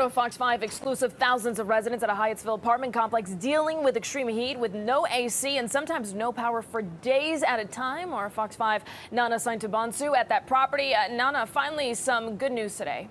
A Fox 5 exclusive, thousands of residents at a Hyattsville apartment complex dealing with extreme heat with no AC and sometimes no power for days at a time. Our Fox 5 Nana Saintubansu at that property. Uh, Nana, finally some good news today.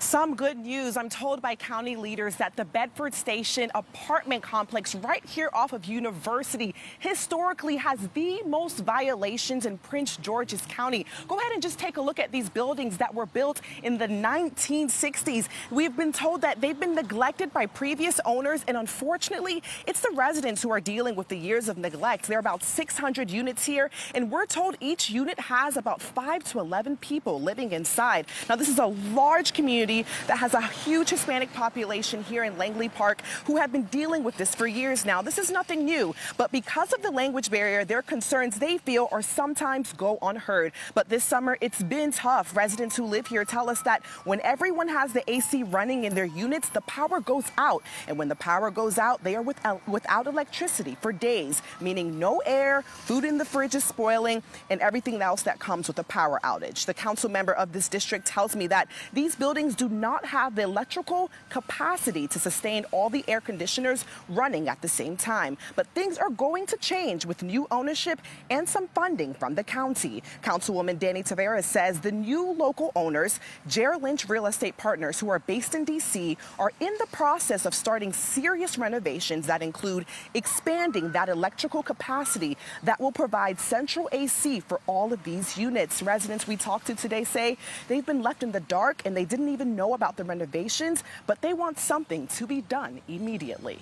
Some good news. I'm told by county leaders that the Bedford Station apartment complex right here off of University historically has the most violations in Prince George's County. Go ahead and just take a look at these buildings that were built in the 1960s. We've been told that they've been neglected by previous owners, and unfortunately, it's the residents who are dealing with the years of neglect. There are about 600 units here, and we're told each unit has about 5 to 11 people living inside. Now, this is a large community community that has a huge Hispanic population here in Langley Park who have been dealing with this for years now. This is nothing new, but because of the language barrier, their concerns they feel are sometimes go unheard. But this summer, it's been tough. Residents who live here tell us that when everyone has the AC running in their units, the power goes out. And when the power goes out, they are without, uh, without electricity for days, meaning no air, food in the fridge is spoiling, and everything else that comes with a power outage. The council member of this district tells me that these buildings do not have the electrical capacity to sustain all the air conditioners running at the same time. But things are going to change with new ownership and some funding from the county. Councilwoman Deni Taveras says the new local owners, Jair Lynch Real Estate Partners, who are based in D.C., are in the process of starting serious renovations that include expanding that electrical capacity that will provide central AC for all of these units. Residents we talked to today say they've been left in the dark and they didn't even know about the renovations, but they want something to be done immediately.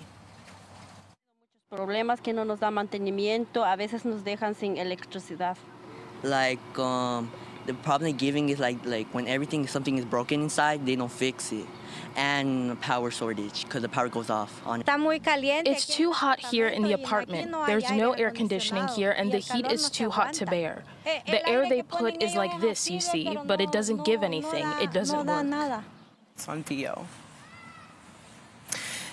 Problemas que no nos da mantenimiento, a veces nos dejan sin electricidad. Like um, the problem they're giving is like like when everything something is broken inside, they don't fix it, and power shortage because the power goes off on. It's too hot here in the apartment. There's no air conditioning here, and the heat is too hot to bear. The air they put is like this, you see, but it doesn't give anything. It doesn't work. It's on VO.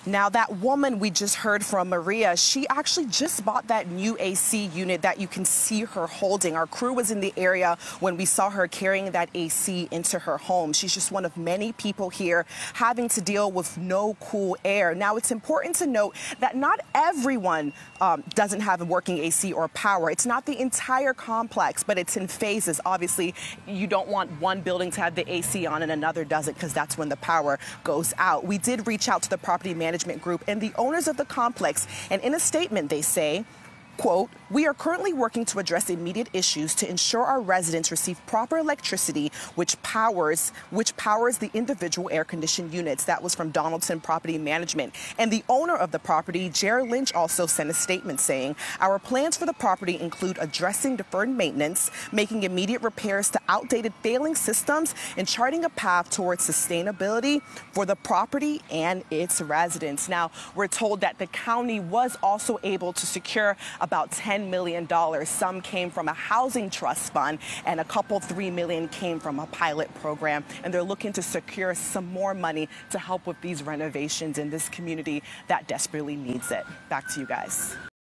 Now, that woman we just heard from, Maria, she actually just bought that new AC unit that you can see her holding. Our crew was in the area when we saw her carrying that AC into her home. She's just one of many people here having to deal with no cool air. Now, it's important to note that not everyone um, doesn't have a working AC or power. It's not the entire complex, but it's in phases. Obviously, you don't want one building to have the AC on and another doesn't because that's when the power goes out. We did reach out to the property manager Management Group and the owners of the complex. And in a statement, they say, Quote, we are currently working to address immediate issues to ensure our residents receive proper electricity, which powers which powers the individual air conditioned units. That was from Donaldson Property Management. And the owner of the property, Jair Lynch, also sent a statement saying, Our plans for the property include addressing deferred maintenance, making immediate repairs to outdated failing systems, and charting a path towards sustainability for the property and its residents. Now, we're told that the county was also able to secure about $10 million. Some came from a housing trust fund and a couple, 3 million came from a pilot program. And they're looking to secure some more money to help with these renovations in this community that desperately needs it. Back to you guys.